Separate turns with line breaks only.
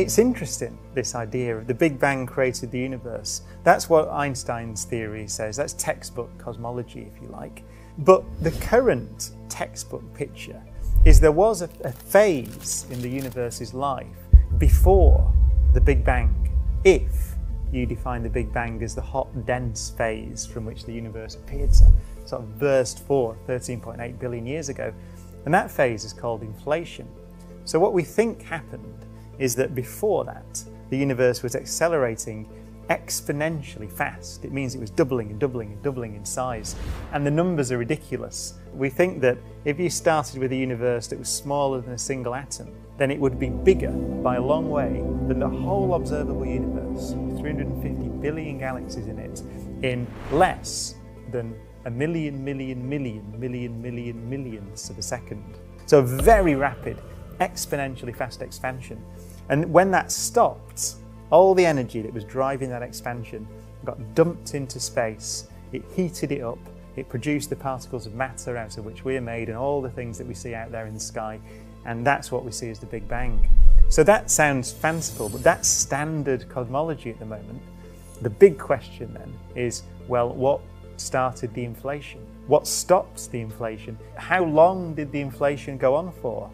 It's interesting, this idea of the Big Bang created the universe. That's what Einstein's theory says. That's textbook cosmology, if you like. But the current textbook picture is there was a, a phase in the universe's life before the Big Bang, if you define the Big Bang as the hot, dense phase from which the universe appeared to sort of burst forth 13.8 billion years ago. And that phase is called inflation. So, what we think happened is that before that, the universe was accelerating exponentially fast. It means it was doubling and doubling and doubling in size. And the numbers are ridiculous. We think that if you started with a universe that was smaller than a single atom, then it would be bigger by a long way than the whole observable universe, 350 billion galaxies in it, in less than a million, million, million, million, million, millionths of a second. So very rapid, exponentially fast expansion. And when that stopped, all the energy that was driving that expansion got dumped into space. It heated it up. It produced the particles of matter out of which we are made and all the things that we see out there in the sky. And that's what we see as the Big Bang. So that sounds fanciful, but that's standard cosmology at the moment. The big question then is well, what started the inflation? What stopped the inflation? How long did the inflation go on for?